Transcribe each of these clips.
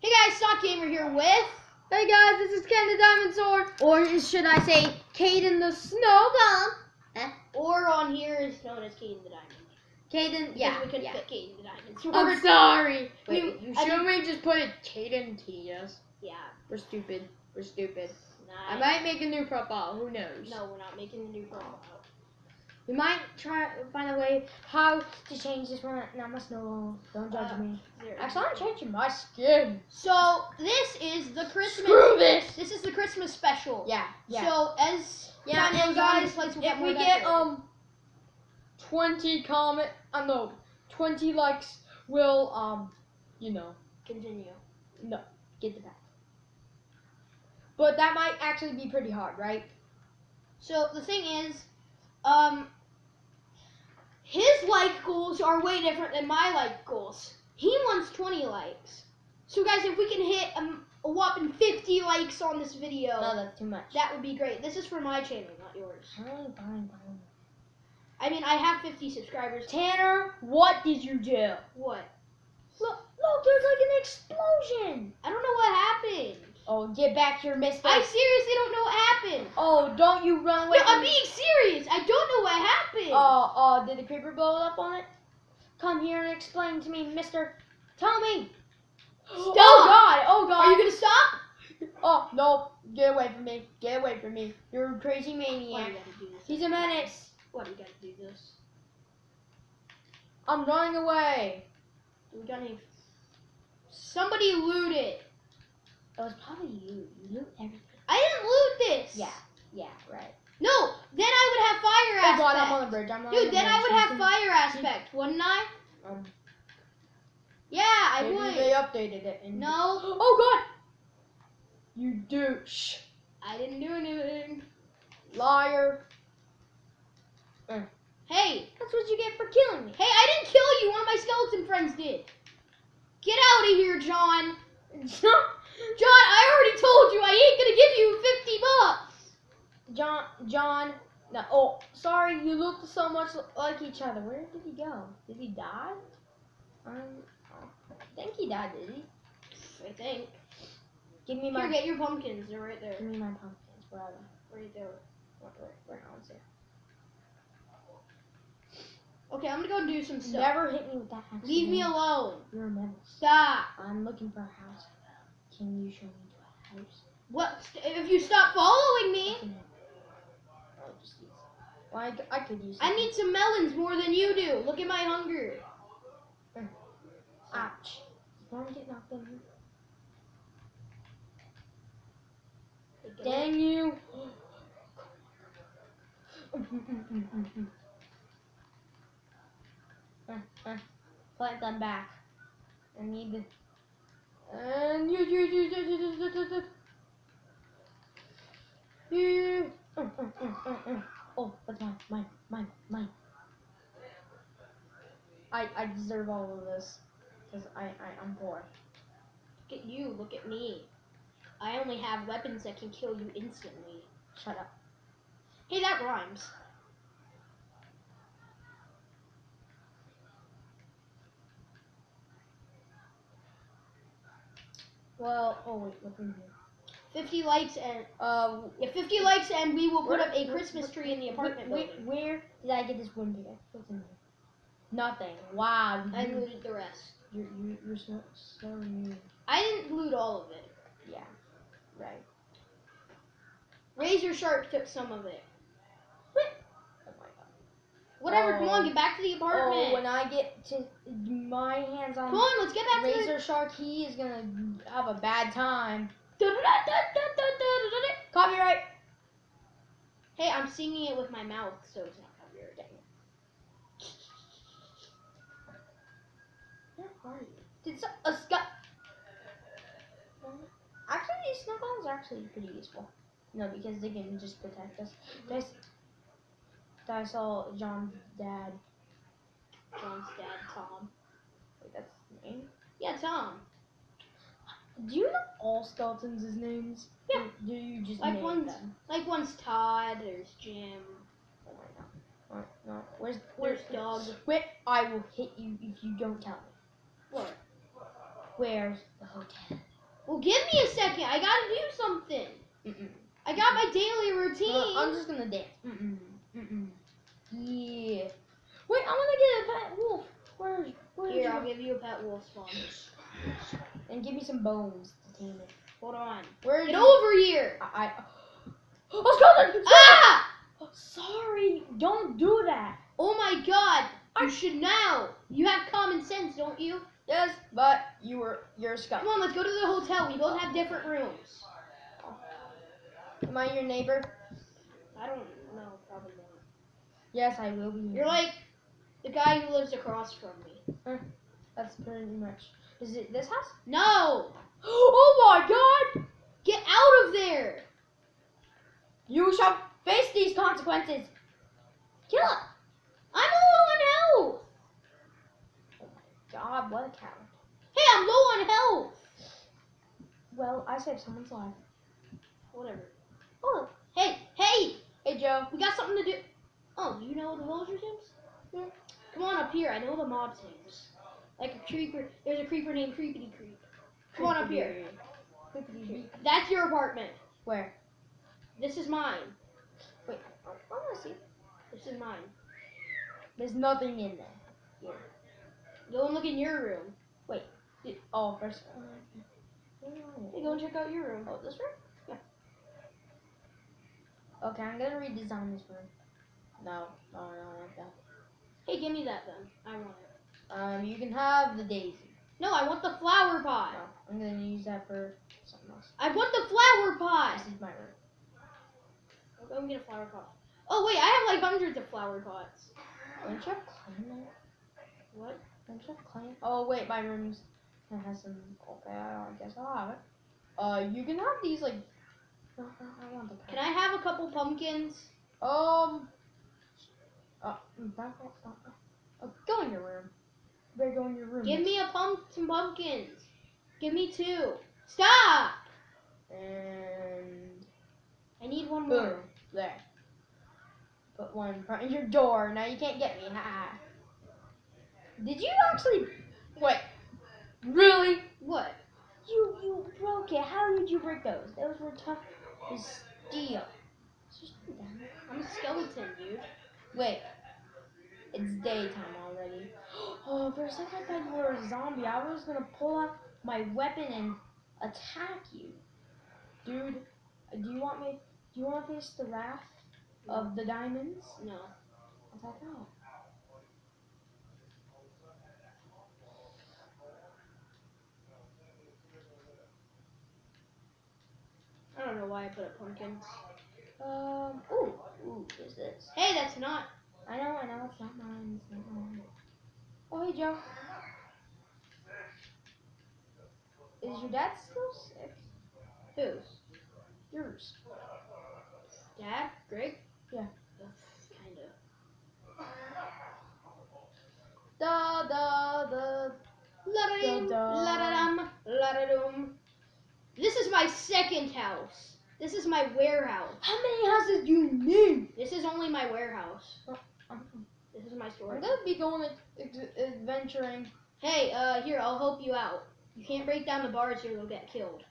Hey guys, Sonic Gamer here with, Hey guys, this is Ken the Diamond Sword, or should I say, Caden the Snowbomb? Eh, or on here is known as Caden the Diamond. Caden, yeah, we couldn't yeah. fit Caden the Diamond. I'm Sword. sorry. We- Wait, you I should we just put it Caden Tias? Yeah. We're stupid. We're stupid. Nah, I might make a new profile. Who knows? No, we're not making a new profile. We might try to find a way how to change this one. Not my snow. Don't judge Uh, me. There. Actually, I'm changing my skin. So this is the Christmas. Screw this. This is the Christmas special. Yeah, yeah. So as Yeah, and guys, this if we get um twenty comment, uh, no, twenty likes, we'll um, you know, continue. no, get the back. But that might actually be pretty hard, right? So the thing is, um, his like goals are way different than my like goals. He wants 20 likes. So guys, if we can hit um, a whopping 50 likes on this video, No, that's too much. that would be great. This is for my channel, not yours. I mean, I have 50 subscribers. Tanner, what did you do? What? Look, look, there's like an explosion. I don't know what happened. Oh, get back here, mister. I seriously don't know what happened. oh, don't you run No, away I'm from being serious. I don't know what Oh, oh, did the creeper blow up on it? Come here and explain to me, mister. Tell me. Stop. Oh, ah! God. Oh, God. Are you gonna stop? Oh, no. Get away from me. Get away from me. You're a crazy Why do you maniac. gotta do this? He's a menace. Why do you gotta do this? I'm running away. Do we got any? Somebody loot it. It was probably you. You loot everything. I didn't loot this. Yeah. Yeah, right. No, then I would have fire Oh, aspect. God, I'm on the bridge. I'm on the Dude, then I would have fire aspect, wouldn't I? Um, Yeah, I maybe would. they updated it. And No, Oh, God. You douche. I didn't do anything. Liar. Hey, That's what you get for killing me. hey, I didn't kill you. One of my skeleton friends did. Get out of here, John. John, I already told you I ain't gonna give you 50 bucks. John, John, no, oh, sorry, you look so much like each other. Where did he go? Did he die? Um, I think he died, did he? I think. Give me Here, my, get your pumpkins. They're right there. give me my pumpkins, where are they? Right there. Where, where, where are they? Okay, I'm gonna go do some stuff. Never hit me with that axe Leave me alone. You're a menace. Stop. I'm looking for a house. Can you show me to a house? What? If you stop following me, Just these. Well, I, I could use. I need some melons more than you do. Look at my hunger. Ouch. Don't get knocked in here. Dang you. Plant them back. I need the. And you, you, you, you, you, you, you, you, you. Uh, uh, uh, uh, uh. Oh, that's mine, mine, mine, mine. I, I deserve all of this. Because I, I, I'm poor. Look at you. Look at me. I only have weapons that can kill you instantly. Shut up. Hey, that rhymes. Well, oh wait, what's in here? 50 likes and Uh, yeah, 50 likes and we will put up a Christmas tree in the apartment where, building. Where, did I get this one pickaxe? What's in here? Nothing. Wow. I you, looted the rest. you, you, you're so, so. I didn't loot all of it. Yeah. Right. Razor Shark took some of it. Oh my god. Whatever, come on, Oh. get back to the apartment. Oh, when I get to my hands on come on, let's get back to the Razor Shark, he is gonna have a bad time. Copyright. Hey, I'm singing it with my mouth, so it's not copyright. Dang it. Where are you? Did some, a sc- Actually, these snowballs are actually pretty useful. No, because they can just protect us. Guys, I saw John's dad. John's dad, Tom. Wait, that's his name? Yeah, Tom. Do you know all skeletons' names? Yeah. Or do you just Like name one's- them? Like one's Todd, there's Jim, Oh my god. No, no. Where's where's Doug. Where I will hit you if you don't tell me. What? Where's the hotel? Well, give me a second. I gotta do something. Mm-mm. I got my daily routine. Uh, I'm just gonna dance. Mm-mm. Mm-mm. Yeah. Wait, I wanna get a pet wolf. Where? Where Here, did I'll give you a pet wolf spawn. And give me some bones to tame it. Hold on. Where? Get over here. I. I oh, Skeleton! Ah! Oh, sorry. Don't do that. Oh my god. You should know. You have common sense, don't you? Yes, but you were you're a scum. Come on, let's go to the hotel. We both have different rooms. Am I your neighbor? I don't know, probably not. Yes, I will be. You're like the guy who lives across from me. That's pretty much. Is it this house? No! Oh my God! Get out of there! You shall face these consequences. Kill it. I'm low on health! Oh my god, what a coward. Hey, I'm low on health! Well, I saved someone's life. Whatever. Oh, Hey, hey! hey Joe. We got something to do. Oh, you know the villagers' names? Yeah. Come on up here. I know the mob's names. Like a creeper. There's a creeper named Creepity Creep. Come on up here. Creepity Creek. That's your apartment. Where? This is mine. Wait, I, I want to see. This is mine. There's nothing in there. Here. Go and look in your room. Dude, Oh, first. Hey, go and check out your room. Oh, this room? Yeah. Okay, I'm gonna redesign this room. No, no, no, not that. Hey, give me that then. I want it. Um, you can have the daisy. No, I want the flower pot. No, I'm gonna use that for something else. I want the flower pot. This is my room. I'll go and get a flower pot. Oh wait, I have like hundreds of flower pots. Don't you have clay? What? Don't you have clay? Oh wait, my room's it has some. Okay, I guess I'll have it. Uh, you can have these like. No, I want the. Can I have a couple pumpkins? Um. Uh, back stop. Oh, go in your room. Better go in your room. Give me a pump, some pumpkins. Give me two. Stop! And I need one boom, more. there. Put one in front of your door. Now you can't get me. Ha. Did you actually? Wait. Really? What? You you broke it. How did you break those? Those were tough as steel. Just damn it. I'm a skeleton, dude. Wait. It's daytime. Oh, for a second I thought you were a zombie. I was gonna pull out my weapon and attack you. Dude, do you want me do you want to face the wrath of the diamonds? No. Attack out. I don't know why I put up pumpkins. Um ooh, ooh, what is this? Hey, that's not. I know, I know, it's not mine, it's not mine. Oh hey Joe. Is your dad still sick? Whose? Yours. Dad? Greg? Yeah. Kinda. Da da da La-da-dum, Da-da. la-da-dum, la-da-dum. This is my second house. This is my warehouse. How many houses do you need? This is only my warehouse. I'm, This is my I'm storage. gonna be going adventuring. Hey, uh, here, I'll help you out. You can't break down the bars here, you'll get killed.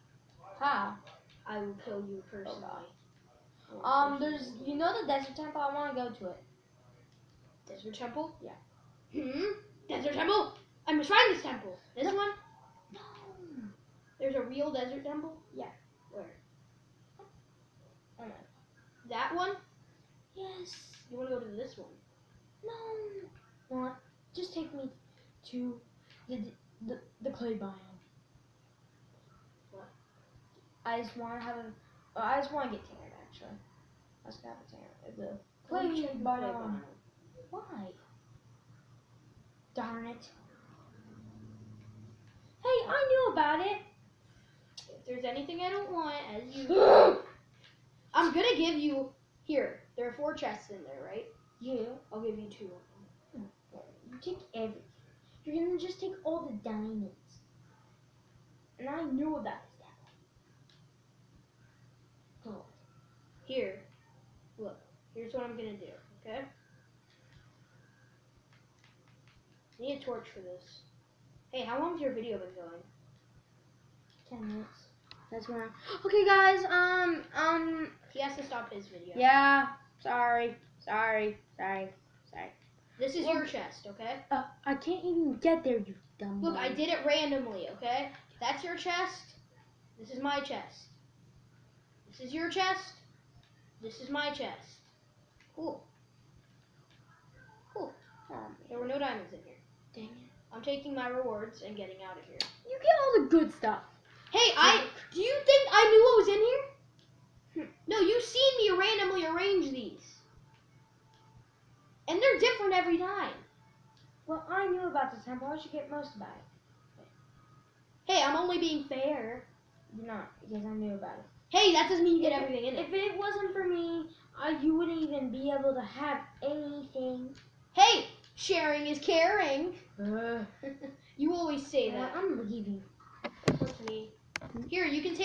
How? I will kill you personally. Will Um, there's, you know the desert temple. I want to go to it. Desert Temple? Yeah. Hmm? Desert Temple? I must find this temple. This one? No. There's a real Desert Temple? Yeah. Where? Oh my. That one? Yes. You want to go to this one? No. What? Just take me to the the the clay biome. What? I just want to have a. Uh, I just want to get tannered actually. I just got a tanner. The Let clay the biome. clay biome. Why? Darn it. Hey, I knew about it. If there's anything I don't want, as you, I'm gonna give you. Here, there are four chests in there, right? Yeah. I'll give you two of them. You take everything. You're gonna just take all the diamonds. And I knew about this that way. Here, look. Here's what I'm gonna do. Okay. Need a torch for this. Hey, how long's your video been going? Ten minutes. That's when. I, okay, guys. Um. Um. He has to stop his video. Yeah. Sorry. Sorry. Sorry. Sorry. This is your chest, okay? Uh, I can't even get there, you dumb. Look, I did it randomly, okay? That's your chest. This is my chest. This is your chest. This is my chest. Cool. Cool. Oh, There were no diamonds in here. dang it. I'm taking my rewards and getting out of here. You get all the good stuff. Hey, I. Do you think I knew what was in here? Hmm. No, you've seen me randomly arrange these. And they're different every time. Well, I knew about the temple. I should get most about it. Hey, I'm only being fair. You're not, because I knew about it. Hey, that doesn't mean you get everything in it. If it wasn't for me, I, you wouldn't even be able to have anything. Hey, sharing is caring. Uh, you always say that. I'm leaving. Here, you can take.